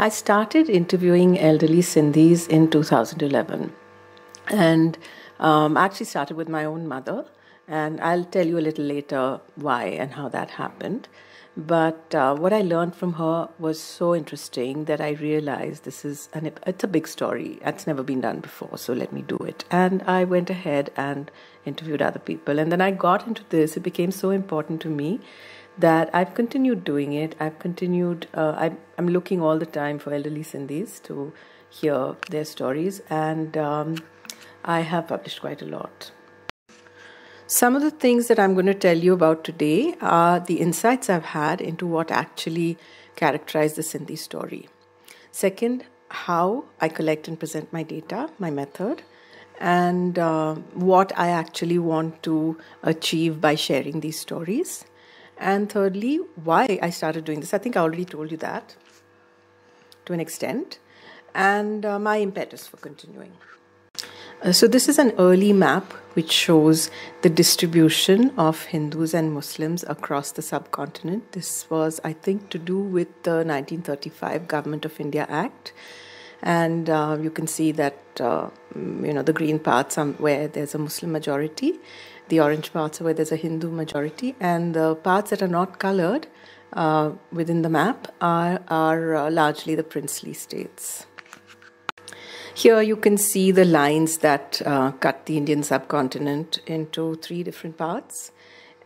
I started interviewing elderly Sindhis in 2011. And um, I actually started with my own mother. And I'll tell you a little later why and how that happened. But uh, what I learned from her was so interesting that I realized this is an it's a big story. It's never been done before, so let me do it. And I went ahead and interviewed other people. And then I got into this. It became so important to me that I've continued doing it. I've continued. Uh, I'm, I'm looking all the time for elderly Sindhis to hear their stories, and um, I have published quite a lot. Some of the things that I'm going to tell you about today are the insights I've had into what actually characterize the Sindhi story. Second, how I collect and present my data, my method, and uh, what I actually want to achieve by sharing these stories. And thirdly, why I started doing this. I think I already told you that to an extent, and uh, my impetus for continuing. Uh, so, this is an early map which shows the distribution of Hindus and Muslims across the subcontinent. This was, I think, to do with the 1935 Government of India Act. And uh, you can see that, uh, you know, the green parts are where there's a Muslim majority, the orange parts where there's a Hindu majority, and the parts that are not colored uh, within the map are, are uh, largely the princely states. Here you can see the lines that uh, cut the Indian subcontinent into three different parts.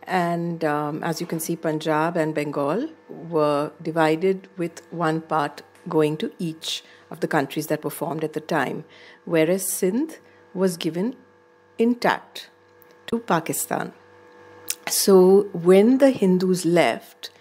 And um, as you can see, Punjab and Bengal were divided with one part going to each of the countries that were formed at the time, whereas Sindh was given intact to Pakistan. So when the Hindus left,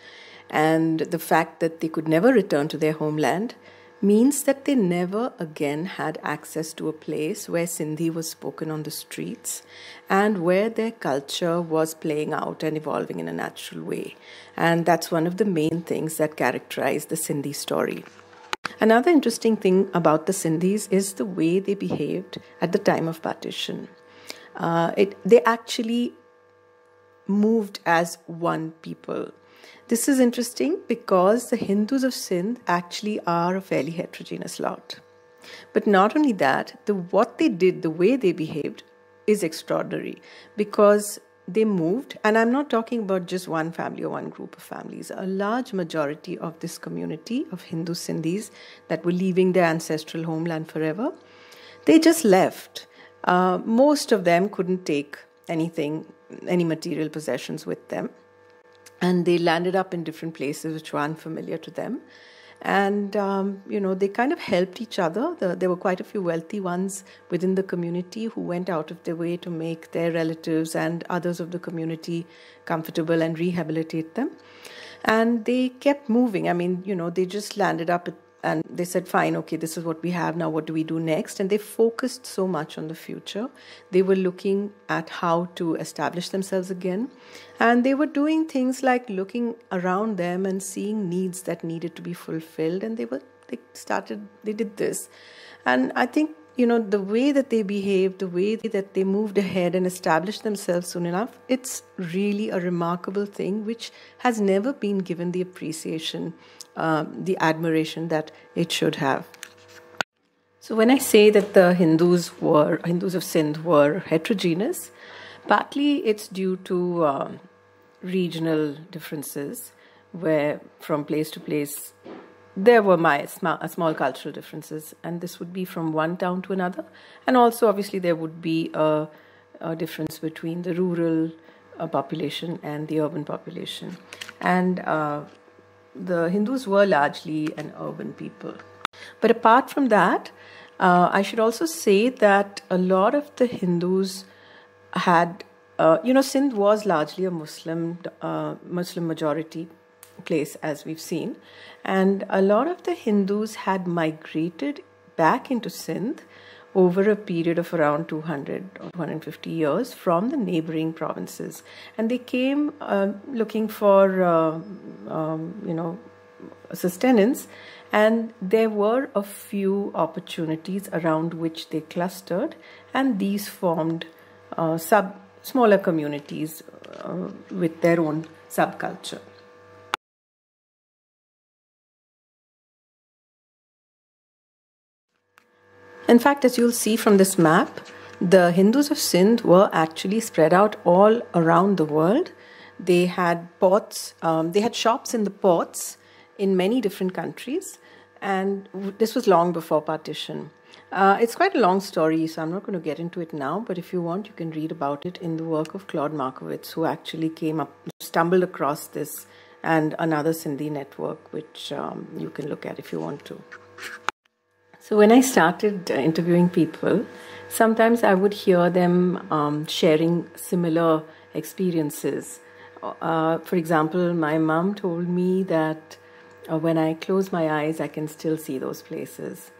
and the fact that they could never return to their homeland, means that they never again had access to a place where Sindhi was spoken on the streets and where their culture was playing out and evolving in a natural way. And that's one of the main things that characterize the Sindhi story. Another interesting thing about the Sindhis is the way they behaved at the time of partition. Uh, it, they actually moved as one people. This is interesting because the Hindus of Sindh actually are a fairly heterogeneous lot. But not only that, the what they did, the way they behaved, is extraordinary because they moved, and I'm not talking about just one family or one group of families. A large majority of this community of Hindu Sindhis that were leaving their ancestral homeland forever, they just left. Uh, most of them couldn't take anything, any material possessions with them. And they landed up in different places which were unfamiliar to them. And um, you know they kind of helped each other. The, there were quite a few wealthy ones within the community who went out of their way to make their relatives and others of the community comfortable and rehabilitate them. And they kept moving. I mean you know they just landed up at and they said fine okay this is what we have now what do we do next? And they focused so much on the future. They were looking at how to establish themselves again. And they were doing things like looking around them and seeing needs that needed to be fulfilled. And they were they started they did this. And i think you know the way that they behaved the way that they moved ahead and established themselves soon enough it's really a remarkable thing which has never been given the appreciation um, the admiration that it should have. So when I say that the Hindus were Hindus of Sindh were heterogeneous, partly it's due to um, regional differences, where from place to place there were my small, small cultural differences, and this would be from one town to another, and also obviously there would be a, a difference between the rural uh, population and the urban population, and uh, the Hindus were largely an urban people. But apart from that, uh, I should also say that a lot of the Hindus had, uh, you know, Sindh was largely a Muslim uh, Muslim majority place, as we've seen, and a lot of the Hindus had migrated back into Sindh over a period of around 200 or 250 years from the neighboring provinces. And they came uh, looking for, uh, um, you know, sustenance. And there were a few opportunities around which they clustered, and these formed uh, sub smaller communities uh, with their own subculture. In fact, as you'll see from this map, the Hindus of Sindh were actually spread out all around the world. They had ports, um, they had shops in the ports in many different countries, and this was long before partition. Uh, it's quite a long story, so I'm not going to get into it now. But if you want, you can read about it in the work of Claude Markovits, who actually came up, stumbled across this and another Sindhi network, which um, you can look at if you want to. So when I started uh, interviewing people, sometimes I would hear them um, sharing similar experiences. Uh, for example, my mom told me that uh, when I close my eyes, I can still see those places.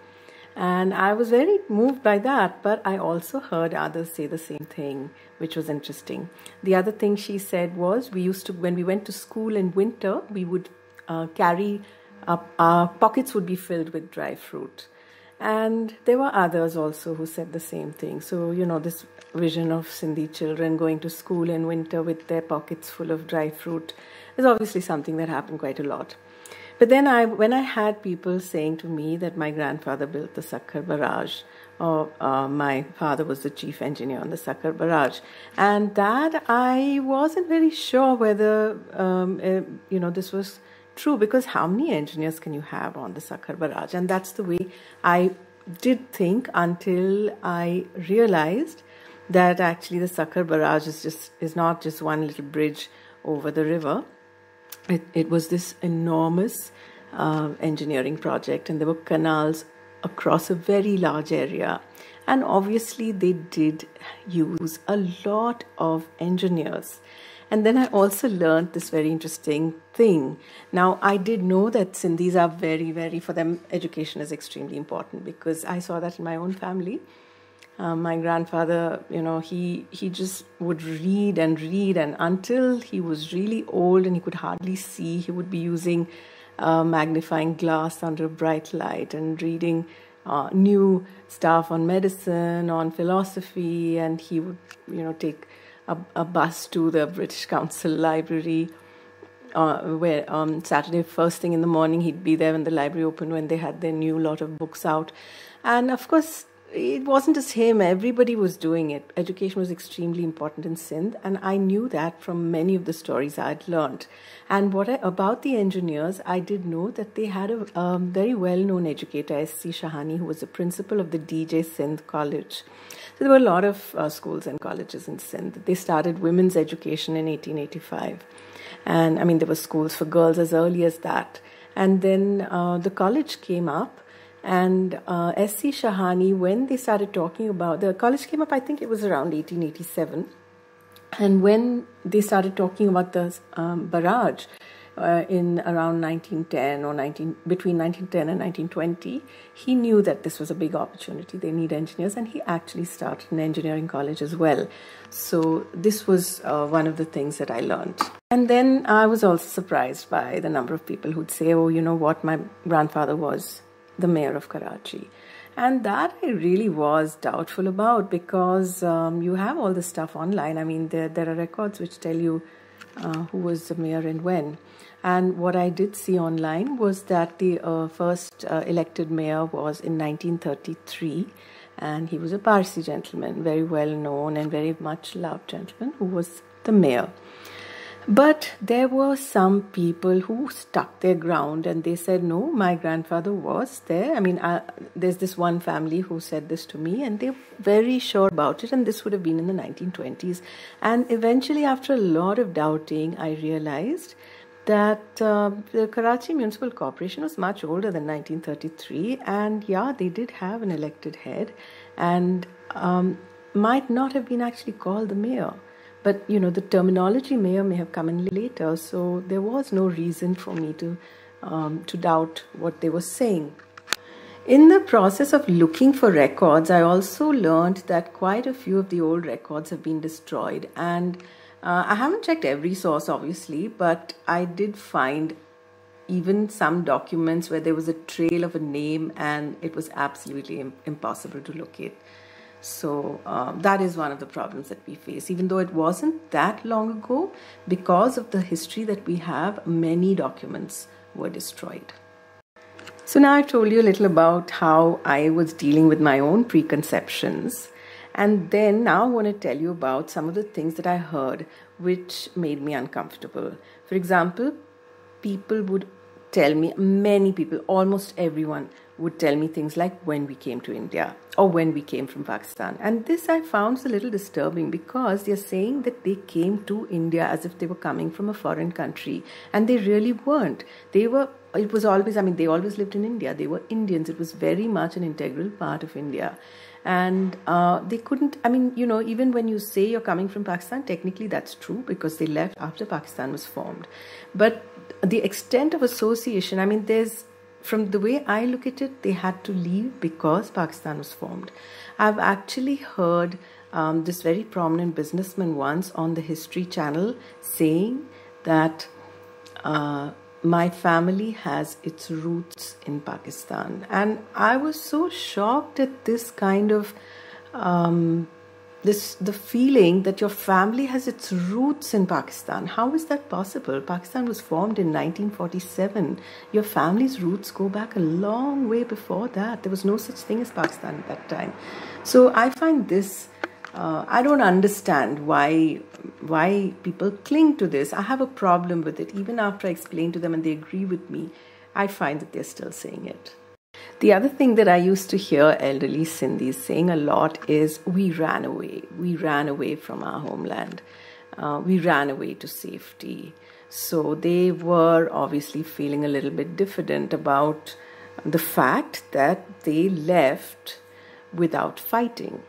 And I was very moved by that, but I also heard others say the same thing, which was interesting. The other thing she said was we used to, when we went to school in winter, we would uh, carry up, our pockets would be filled with dry fruit. And there were others also who said the same thing. So, you know, this vision of Sindhi children going to school in winter with their pockets full of dry fruit is obviously something that happened quite a lot. But then I, when I had people saying to me that my grandfather built the Sakhar barrage, or uh, my father was the chief engineer on the Sakhar barrage, and that I wasn't very sure whether um, uh, you know this was true because how many engineers can you have on the Sakhar barrage? And that's the way I did think until I realized that actually the Sakhar barrage is just is not just one little bridge over the river it, it was this enormous uh, engineering project, and there were canals across a very large area. And obviously, they did use a lot of engineers. And then I also learned this very interesting thing. Now, I did know that Sindhis are very, very, for them, education is extremely important because I saw that in my own family. Um, my grandfather, you know, he he just would read and read, and until he was really old and he could hardly see, he would be using a magnifying glass under a bright light and reading uh, new stuff on medicine, on philosophy, and he would, you know, take a, a bus to the British Council Library. Uh, where um, Saturday first thing in the morning he'd be there when the library opened when they had their new lot of books out, and of course it wasn't just him, everybody was doing it. Education was extremely important in Sindh, and I knew that from many of the stories I'd learned. And what I, about the engineers, I did know that they had a um, very well known educator, S.C. Shahani, who was the principal of the DJ Sindh College. So there were a lot of uh, schools and colleges in Sindh. They started women's education in 1885. And I mean, there were schools for girls as early as that. And then uh, the college came up and uh, S.C. Shahani, when they started talking about the college came up, I think it was around 1887. And when they started talking about the um, barrage uh, in around 1910 or 19 between 1910 and 1920, he knew that this was a big opportunity. They need engineers, and he actually started an engineering college as well. So this was uh, one of the things that I learned. And then I was also surprised by the number of people who'd say, "Oh, you know what? My grandfather was the mayor of Karachi. And that I really was doubtful about because um, you have all the stuff online. I mean, there, there are records which tell you uh, who was the mayor and when. And what I did see online was that the uh, first uh, elected mayor was in 1933, and he was a Parsi gentleman, very well known and very much loved gentleman, who was the mayor. But there were some people who stuck their ground and they said, No, my grandfather was there. I mean, I, there's this one family who said this to me, and they're very sure about it. And this would have been in the 1920s. And eventually, after a lot of doubting, I realized that uh, the Karachi Municipal Corporation was much older than 1933. And yeah, they did have an elected head and um, might not have been actually called the mayor. But you know, the terminology may or may have come in later, so there was no reason for me to um, to doubt what they were saying. In the process of looking for records, I also learned that quite a few of the old records have been destroyed. And uh, I haven't checked every source, obviously, but I did find even some documents where there was a trail of a name and it was absolutely impossible to locate. So um, that is one of the problems that we face. Even though it wasn't that long ago, because of the history that we have, many documents were destroyed. So now I've told you a little about how I was dealing with my own preconceptions. And then now I want to tell you about some of the things that I heard which made me uncomfortable. For example, people would tell me, many people, almost everyone, would tell me things like when we came to India or when we came from Pakistan. And this I found a little disturbing because they're saying that they came to India as if they were coming from a foreign country. And they really weren't. They were, it was always, I mean, they always lived in India. They were Indians. It was very much an integral part of India. And uh, they couldn't, I mean, you know, even when you say you're coming from Pakistan, technically that's true because they left after Pakistan was formed. But the extent of association, I mean, there's from the way I look at it, they had to leave because Pakistan was formed. I've actually heard um, this very prominent businessman once on the History Channel saying that uh, my family has its roots in Pakistan. And I was so shocked at this kind of um, this the feeling that your family has its roots in Pakistan. How is that possible? Pakistan was formed in 1947. Your family's roots go back a long way before that. There was no such thing as Pakistan at that time. So I find this. Uh, I don't understand why why people cling to this. I have a problem with it. Even after I explain to them and they agree with me, I find that they're still saying it. The other thing that I used to hear elderly Sindhis saying a lot is, We ran away. We ran away from our homeland. Uh, we ran away to safety. So they were obviously feeling a little bit diffident about the fact that they left without fighting.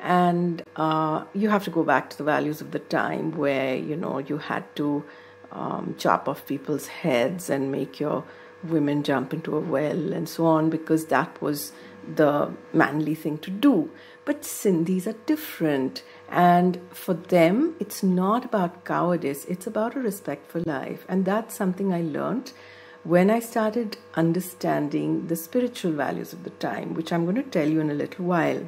And uh, you have to go back to the values of the time where, you know, you had to um, chop off people's heads and make your women jump into a well and so on because that was the manly thing to do. But Sindhis are different, and for them, it's not about cowardice, it's about a respect for life. And that's something I learned when I started understanding the spiritual values of the time, which I'm going to tell you in a little while.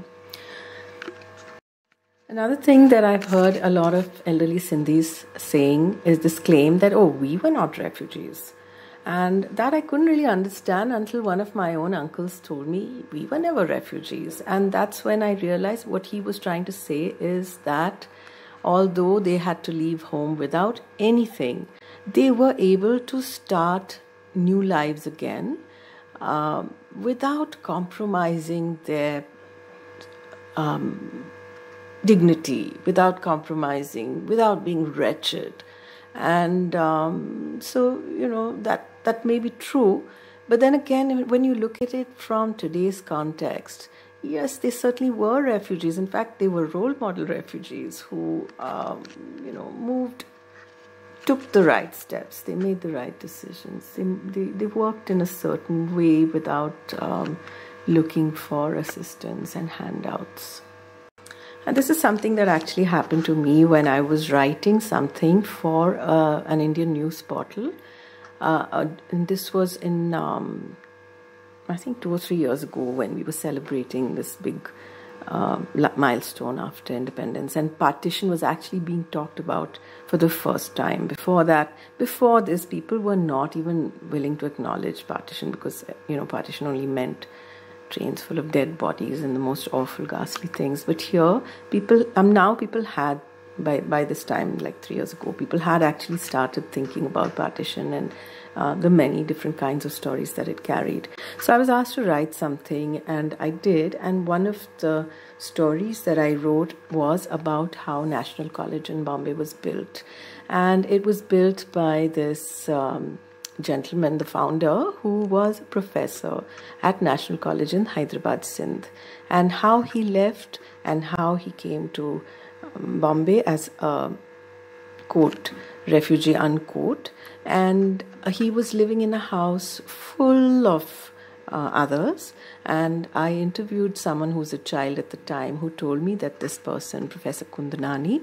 Another thing that I've heard a lot of elderly Sindhis saying is this claim that, oh, we were not refugees. And that I couldn't really understand until one of my own uncles told me we were never refugees. And that's when I realized what he was trying to say is that although they had to leave home without anything, they were able to start new lives again um, without compromising their um, dignity, without compromising, without being wretched. And um, so, you know, that that may be true. But then again, when you look at it from today's context, yes, they certainly were refugees. In fact, they were role model refugees who, um, you know, moved, took the right steps. They made the right decisions. They, they, they worked in a certain way without um, looking for assistance and handouts. And this is something that actually happened to me when I was writing something for uh, an Indian news portal. Uh, uh, this was in, um, I think, two or three years ago when we were celebrating this big uh, milestone after independence. And partition was actually being talked about for the first time. Before that, before this, people were not even willing to acknowledge partition because, you know, partition only meant trains full of dead bodies and the most awful, ghastly things. But here, people, um, now people had by by this time, like three years ago, people had actually started thinking about partition and uh, the many different kinds of stories that it carried. So I was asked to write something, and I did. And one of the stories that I wrote was about how National College in Bombay was built, and it was built by this. Um, gentleman, the founder, who was a professor at National College in Hyderabad, Sindh, and how he left and how he came to Bombay as a quote refugee unquote and he was living in a house full of uh, others. And i interviewed someone who was a child at the time who told me that this person professor Kundnani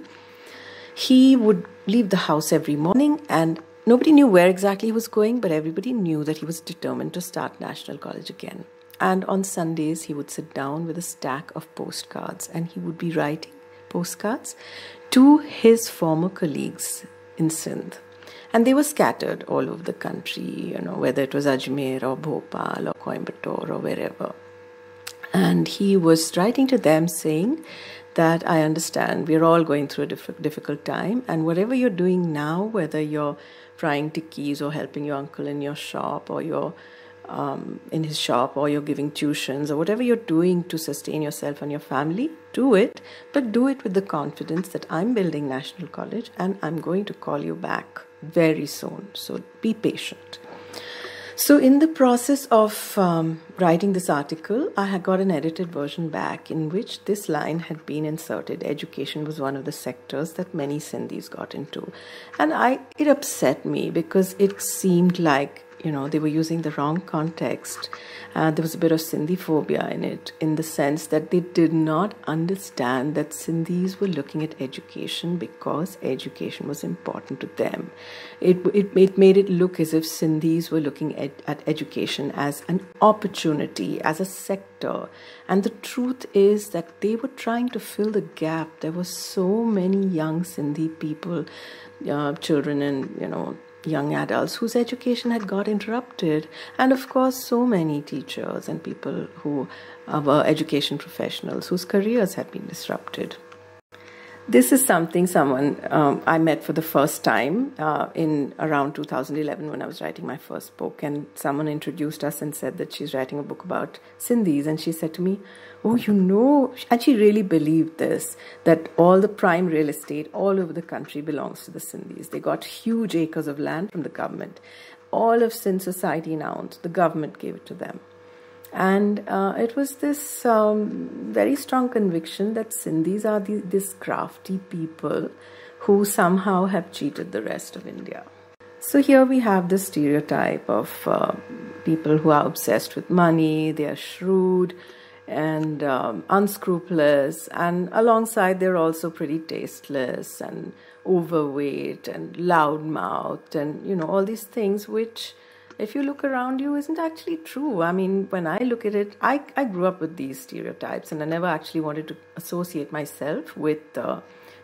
he would leave the house every morning and nobody knew where exactly he was going but everybody knew that he was determined to start national college again. And on sundays he would sit down with a stack of postcards and he would be writing postcards to his former colleagues in Sindh. And they were scattered all over the country, you know, whether it was Ajmer or Bhopal or Coimbatore or wherever. And he was writing to them saying that I understand we're all going through a diff- difficult time, and whatever you're doing now, whether you're frying tikkis or helping your uncle in your shop or you're um, in his shop or you're giving tuitions or whatever you're doing to sustain yourself and your family, do it, but do it with the confidence that I'm building National College and I'm going to call you back very soon. So be patient. So, in the process of um, writing this article, I had got an edited version back in which this line had been inserted. Education was one of the sectors that many Sindhis got into. And I, it upset me because it seemed like you know they were using the wrong context. Uh, there was a bit of Sindhi phobia in it in the sense that they did not understand that Sindhis were looking at education because education was important to them. It, it, it made it look as if Sindhis were looking at, at education as an opportunity as a sector. And the truth is that they were trying to fill the gap. There were so many young Sindhi people uh, children and you know young adults whose education had got interrupted, and of course, so many teachers and people who were education professionals whose careers had been disrupted. This is something someone um, I met for the first time uh, in around 2011 when I was writing my first book. And someone introduced us and said that she's writing a book about Sindhis. And she said to me, Oh, you know, and she really believed this that all the prime real estate all over the country belongs to the Sindhis. They got huge acres of land from the government. All of Sindh society now, the government gave it to them. And uh, it was this um, very strong conviction that Sindhis are the, this crafty people who somehow have cheated the rest of India. So here we have the stereotype of uh, people who are obsessed with money, they are shrewd and um, unscrupulous, and alongside they're also pretty tasteless and overweight and loudmouthed, and you know all these things which if you look around you isn't actually true. I mean when i look at it i, I grew up with these stereotypes and i never actually wanted to associate myself with uh,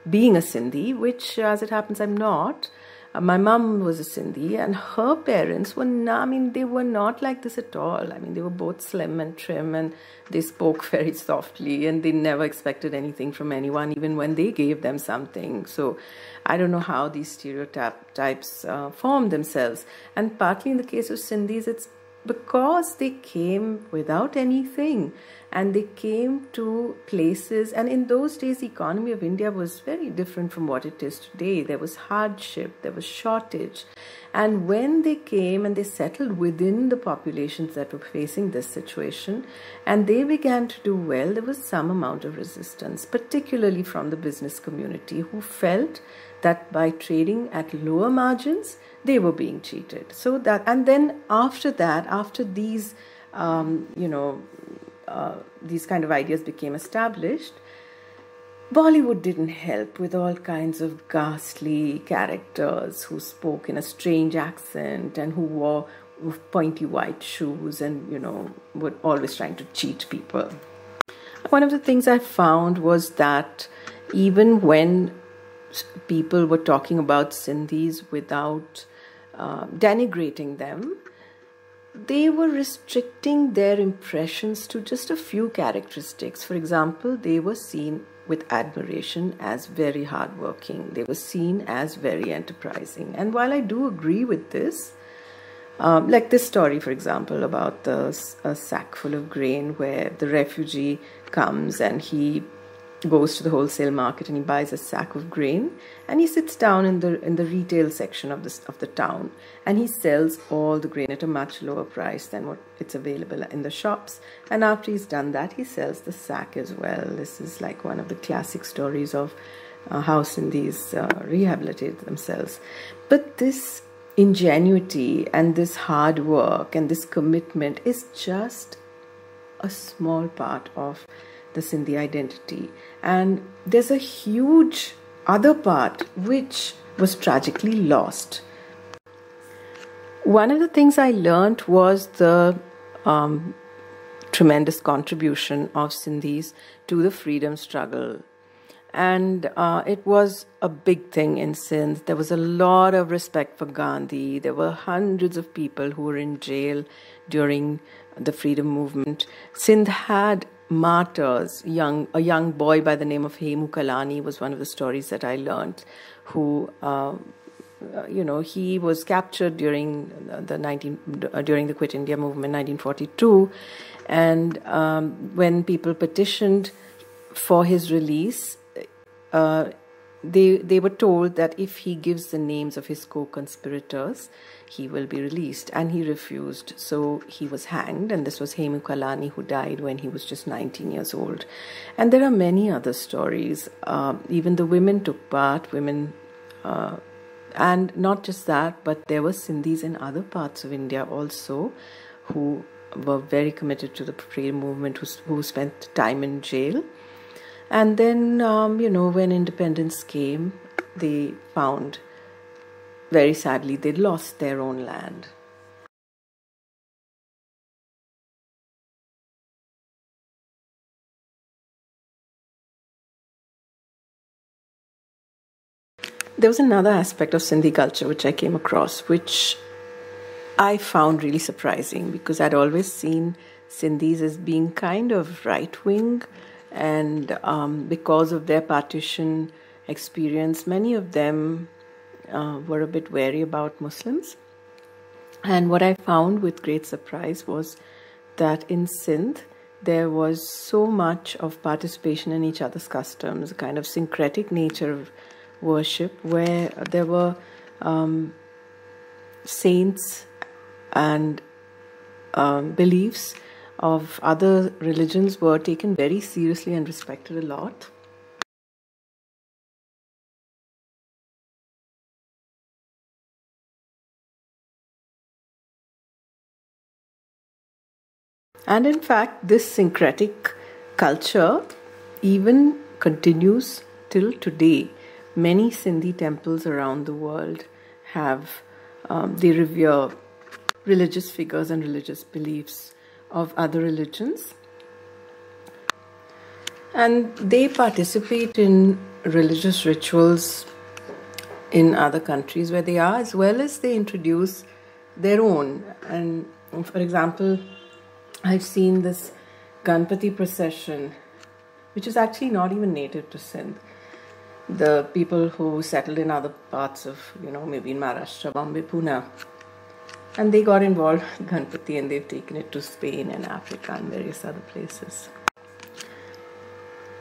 being a sindhi which as it happens i'm not my mom was a Sindhi, and her parents were not, I mean, they were not like this at all. I mean, they were both slim and trim, and they spoke very softly, and they never expected anything from anyone, even when they gave them something. So I don't know how these stereotypes uh, form themselves. And partly in the case of Sindhis, it's because they came without anything and they came to places and in those days the economy of india was very different from what it is today. There was hardship there was shortage. And when they came and they settled within the populations that were facing this situation and they began to do well there was some amount of resistance particularly from the business community who felt that by trading at lower margins they were being cheated. So that, and then after that, after these, um, you know, uh, these kind of ideas became established, Bollywood didn't help with all kinds of ghastly characters who spoke in a strange accent and who wore pointy white shoes and, you know, were always trying to cheat people. One of the things I found was that even when people were talking about Sindhis without uh, denigrating them, they were restricting their impressions to just a few characteristics. For example, they were seen with admiration as very hardworking, they were seen as very enterprising. And while I do agree with this, um, like this story, for example, about the, a sack full of grain where the refugee comes and he goes to the wholesale market and he buys a sack of grain and he sits down in the in the retail section of this of the town and he sells all the grain at a much lower price than what it's available in the shops. And after he's done that he sells the sack as well. This is like one of the classic stories of uh, how Sindhis uh, rehabilitated themselves. But this ingenuity and this hard work and this commitment is just a small part of the Sindhi identity. And there's a huge other part which was tragically lost. One of the things I learned was the um, tremendous contribution of Sindhis to the freedom struggle. and uh, it was a big thing in Sindh. There was a lot of respect for Gandhi. There were hundreds of people who were in jail during the freedom movement. Sindh had martyrs. Young a young boy by the name of Hemu Kalani was one of the stories that I learned, who. Uh, you know, he was captured during the 19 uh, during the Quit India movement, 1942, and um, when people petitioned for his release, uh, they they were told that if he gives the names of his co-conspirators, he will be released, and he refused. So he was hanged, and this was Hemu Kalani who died when he was just 19 years old. And there are many other stories. Uh, even the women took part. Women. Uh, and not just that, but there were Sindhis in other parts of India also who were very committed to the freedom movement, who, who spent time in jail and then, um, you know, when independence came, they found, very sadly, they'd lost their own land. There was another aspect of Sindhi culture which I came across, which I found really surprising because I'd always seen Sindhis as being kind of right wing and um, because of their partition experience, many of them uh, were a bit wary about Muslims. And what I found with great surprise was that in Sindh, there was so much of participation in each other's customs, a kind of syncretic nature of worship, where there were um, saints and um, beliefs of other religions were taken very seriously and respected a lot. And in fact, this syncretic culture even continues till today. Many Sindhi temples around the world have, um, they revere religious figures and religious beliefs of other religions. And they participate in religious rituals in other countries where they are, as well as they introduce their own. And for example, I've seen this Ganpati procession, which is actually not even native to Sindh. The people who settled in other parts of, you know, maybe in Maharashtra, Bombay, Pune, and they got involved with Ganpati and they've taken it to Spain and Africa and various other places.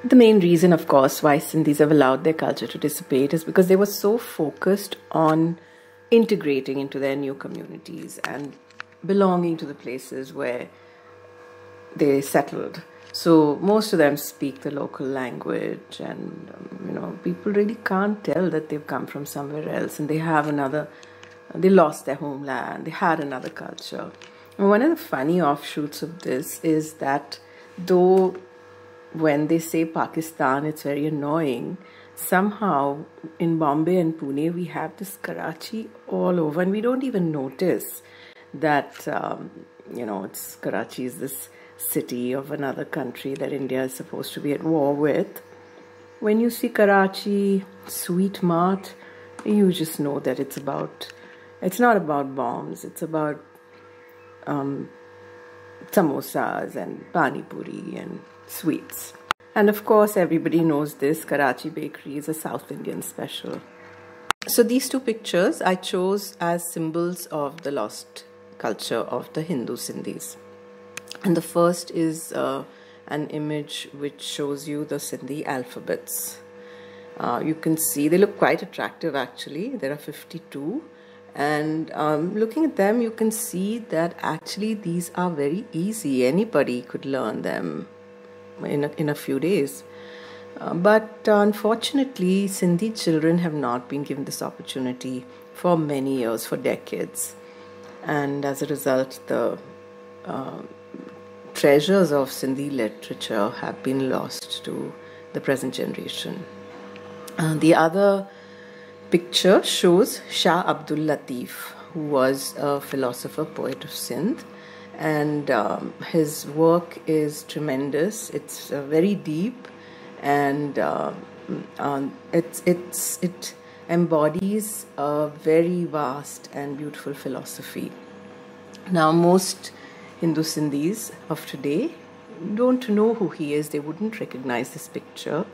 The main reason, of course, why Sindhis have allowed their culture to dissipate is because they were so focused on integrating into their new communities and belonging to the places where they settled. So most of them speak the local language, and um, you know, people really can't tell that they've come from somewhere else and they have another they lost their homeland, they had another culture. And one of the funny offshoots of this is that though when they say Pakistan, it's very annoying, somehow in Bombay and Pune, we have this Karachi all over, and we don't even notice that, um, you know, it's Karachi is this city of another country that India is supposed to be at war with. When you see Karachi, Sweet Mart, you just know that it's about it's not about bombs, it's about um, samosas and pani puri and sweets. And of course, everybody knows this Karachi Bakery is a South Indian special. So, these two pictures I chose as symbols of the lost culture of the Hindu Sindhis. And the first is uh, an image which shows you the Sindhi alphabets. Uh, you can see they look quite attractive actually. There are 52 and um, looking at them you can see that actually these are very easy anybody could learn them in a, in a few days uh, but uh, unfortunately sindhi children have not been given this opportunity for many years for decades and as a result the uh, treasures of sindhi literature have been lost to the present generation uh, the other picture shows Shah Abdul Latif, who was a philosopher, poet of Sindh, and um, his work is tremendous. It's uh, very deep and uh, Um, it's it's it embodies a very vast and beautiful philosophy. Now, most Hindu Sindhis of today don't know who he is. They wouldn't recognize this picture,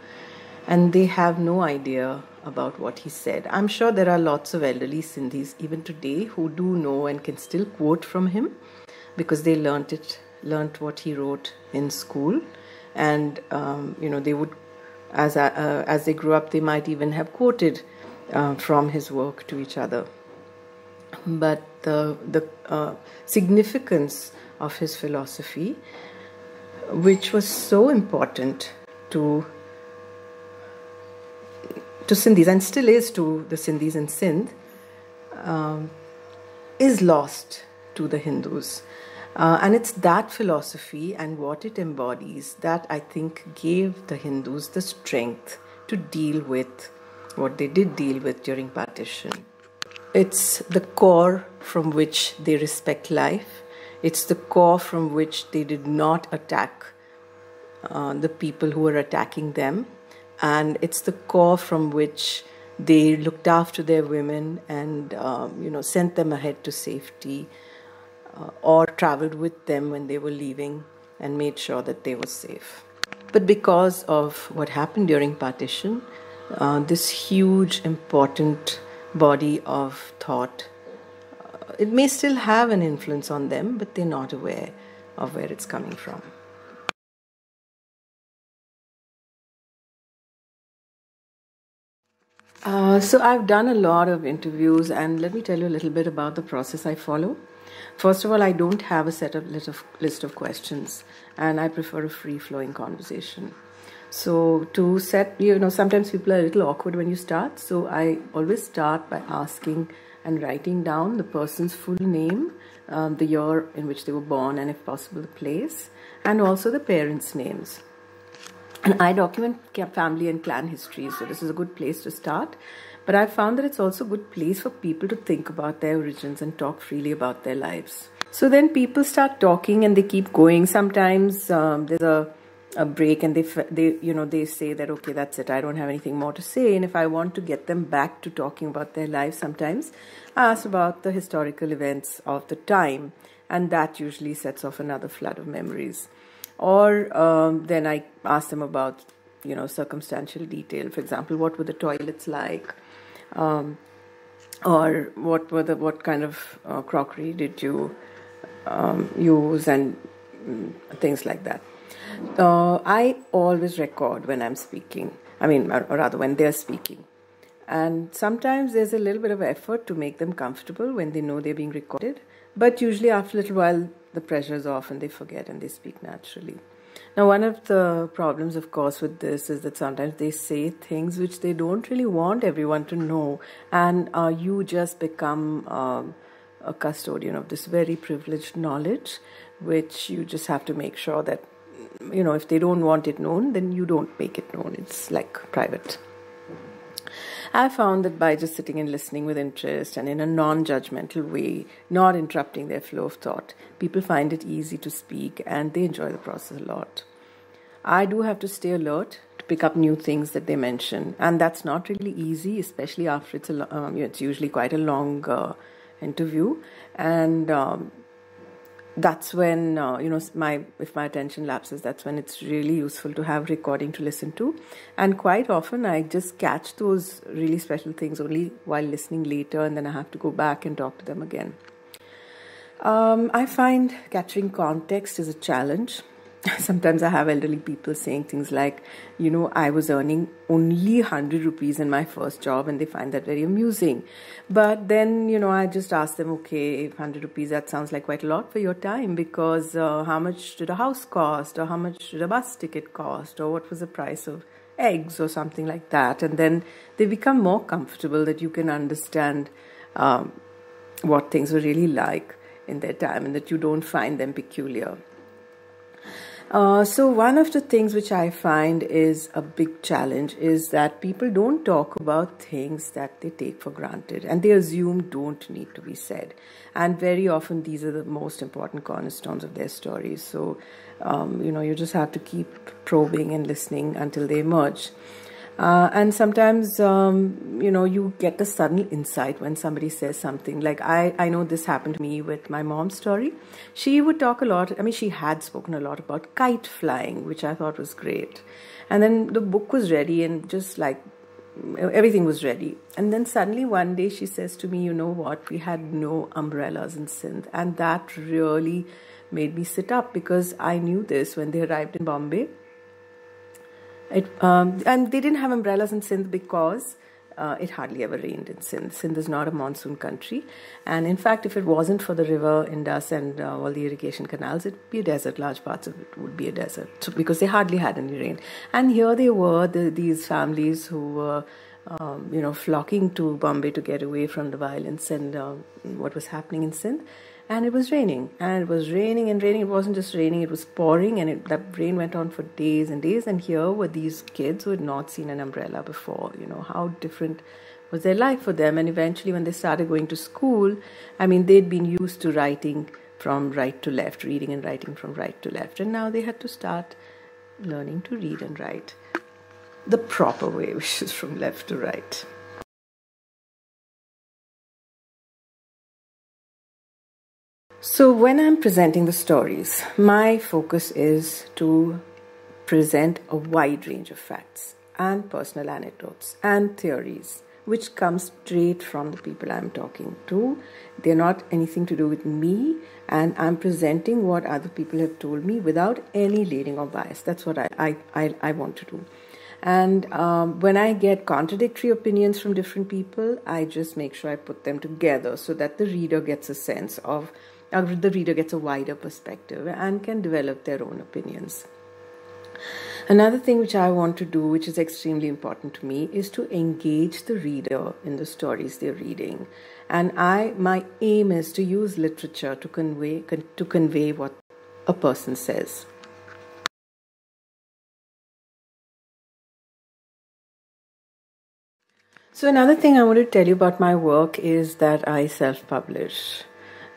and they have no idea about what he said. I'm sure there are lots of elderly Sindhis even today who do know and can still quote from him because they learnt it, learnt what he wrote in school, and um, you know they would, as uh, as they grew up, they might even have quoted uh, from his work to each other. But the the uh, significance of his philosophy, which was so important to to Sindhis and still is to the Sindhis in Sindh, um, is lost to the Hindus. Uh, and it's that philosophy and what it embodies that I think gave the Hindus the strength to deal with what they did deal with during partition. It's the core from which they respect life, it's the core from which they did not attack uh, the people who were attacking them. And it's the core from which they looked after their women and um, you know sent them ahead to safety uh, or traveled with them when they were leaving and made sure that they were safe. But because of what happened during partition uh, this huge important body of thought it may still have an influence on them but they're not aware of where it's coming from Uh, so I've done a lot of interviews, and let me tell you a little bit about the process I follow. First of all, I don't have a set of list of, list of questions, and I prefer a free flowing conversation. So to set, you know, sometimes people are a little awkward when you start. So I always start by asking and writing down the person's full name, um, the year in which they were born, and if possible, the place, and also the parents' names. And I document family and clan history, so this is a good place to start. But I found that it's also a good place for people to think about their origins and talk freely about their lives. So then people start talking and they keep going. Sometimes um, there's a a break and they they you know they say that okay that's it. I don't have anything more to say. And if I want to get them back to talking about their lives sometimes I ask about the historical events of the time. And that usually sets off another flood of memories. Or um, then I ask them about you know circumstantial detail. For example, what were the toilets like, um, or what were the what kind of uh, crockery did you um, use, and mm, things like that. Uh, I always record when I'm speaking. I mean, or rather, when they're speaking. And sometimes there's a little bit of effort to make them comfortable when they know they're being recorded. But usually, after a little while, the pressure is off and they forget and they speak naturally. Now, one of the problems, of course, with this is that sometimes they say things which they don't really want everyone to know, and uh, you just become um, a custodian of this very privileged knowledge, which you just have to make sure that, you know, if they don't want it known, then you don't make it known. It's like private. I found that by just sitting and listening with interest and in a non judgmental way, not interrupting their flow of thought, people find it easy to speak and they enjoy the process a lot. I do have to stay alert to pick up new things that they mention, and that's not really easy, especially after it's a um, it's usually quite a long uh, interview, and um, that's when uh, you know my if my attention lapses that's when it's really useful to have recording to listen to. And quite often i just catch those really special things only while listening later and then i have to go back and talk to them again. Um, i find capturing context is a challenge sometimes I have elderly people saying things like, you know, I was earning only 100 rupees in my first job, and they find that very amusing. But then, you know, I just ask them, okay, 100 rupees, that sounds like quite a lot for your time because uh, how much did a house cost, or how much did a bus ticket cost, or what was the price of eggs, or something like that? And then they become more comfortable that you can understand um, what things were really like in their time and that you don't find them peculiar. Uh, so one of the things which I find is a big challenge is that people don't talk about things that they take for granted and they assume don't need to be said. And very often these are the most important cornerstones of their stories. So, um, you know, you just have to keep probing and listening until they emerge. Uh, and sometimes, um, you know, you get a sudden insight when somebody says something. Like, I, I know this happened to me with my mom's story. She would talk a lot, I mean, she had spoken a lot about kite flying, which I thought was great. And then the book was ready, and just like everything was ready. And then suddenly one day she says to me, You know what? We had no umbrellas in Sindh. And that really made me sit up because I knew this when they arrived in Bombay it, um, and they didn't have umbrellas in Sindh because uh, it hardly ever rained in Sindh. Sindh is not a monsoon country. And in fact, if it wasn't for the river Indus and uh, all the irrigation canals, it would be a desert. Large parts of it would be a desert so, because they hardly had any rain. And here they were, the, these families who were. Um, you know, flocking to Bombay to get away from the violence and uh, what was happening in Sindh. And it was raining. And it was raining and raining. It wasn't just raining. It was pouring and it, that rain went on for days and days. And here were these kids who had not seen an umbrella before. You know how different was their life for them? And eventually when they started going to school i mean they'd been used to writing from right to left reading and writing from right to left. And now they had to start learning to read and write the proper way which is from left to right So, when I'm presenting the stories, my focus is to present a wide range of facts and personal anecdotes and theories which come straight from the people I'm talking to. They're not anything to do with me, and I'm presenting what other people have told me without any leading or bias. That's what I, I, I, I want to do. And um, when I get contradictory opinions from different people, I just make sure I put them together so that the reader gets a sense of the reader gets a wider perspective and can develop their own opinions. Another thing which I want to do, which is extremely important to me, is to engage the reader in the stories they're reading. And I, my aim is to use literature to convey, to convey what a person says. So, another thing I want to tell you about my work is that I self publish.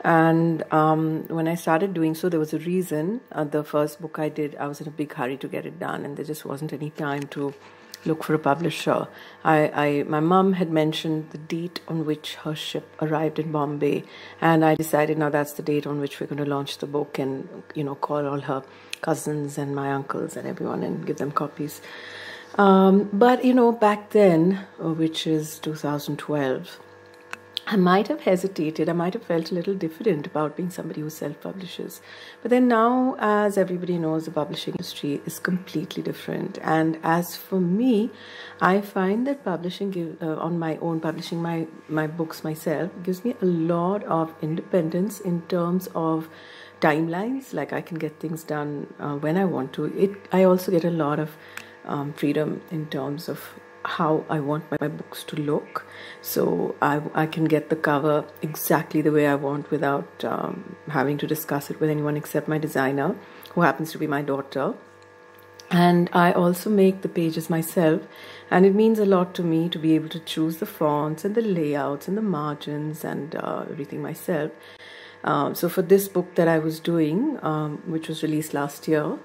And um, when I started doing so, there was a reason. Uh, the first book I did, I was in a big hurry to get it done, and there just wasn't any time to look for a publisher. I, I, my mom had mentioned the date on which her ship arrived in Bombay, and I decided now that's the date on which we're going to launch the book, and you know, call all her cousins and my uncles and everyone and give them copies. Um, but you know, back then, uh, which is 2012 I might have hesitated. I might have felt a little diffident about being somebody who self publishes. But then now, as everybody knows, the publishing industry is completely different. And as for me, I find that publishing give, uh, on my own, publishing my, my books myself, gives me a lot of independence in terms of timelines. Like I can get things done uh, when I want to. It. I also get a lot of um, freedom in terms of how I want my, books to look. So I, I can get the cover exactly the way I want without um, having to discuss it with anyone except my designer, who happens to be my daughter. And I also make the pages myself, and it means a lot to me to be able to choose the fonts and the layouts and the margins and uh, everything myself. Um, so for this book that I was doing, um, which was released last year,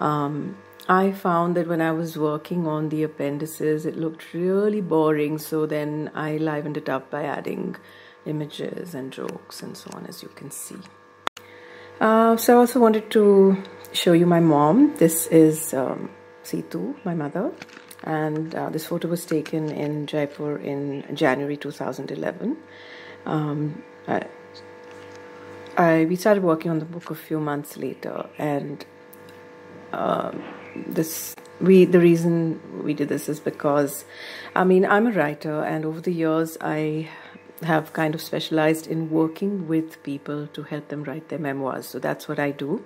um, I found that when I was working on the appendices, it looked really boring. So then I livened it up by adding images and jokes and so on, as you can see. Uh, so I also wanted to show you my mom. This is um, Situ, my mother. And uh, this photo was taken in Jaipur in January 2011. Um, I, I, we started working on the book a few months later, and this we the reason we did this is because I mean I'm a writer and over the years I have kind of specialized in working with people to help them write their memoirs. So that's what I do.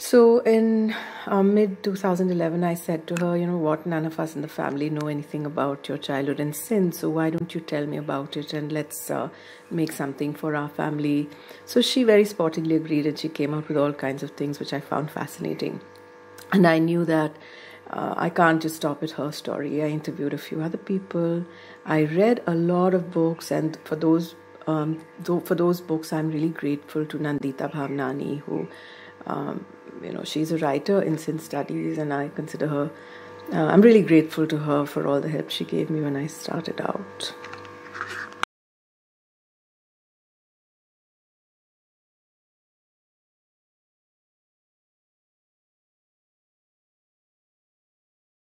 So in uh, mid 2011, I said to her, you know what, none of us in the family know anything about your childhood and Sindh, so why don't you tell me about it and let's uh, make something for our family. So she very sportingly agreed and she came out with all kinds of things which I found fascinating. And I knew that uh, I can't just stop at her story. I interviewed a few other people. I read a lot of books, and for those um, for those books, I'm really grateful to Nandita Bhavnani, who um, you know she's a writer in Sindh studies, and I consider her uh, I'm really grateful to her for all the help she gave me when I started out.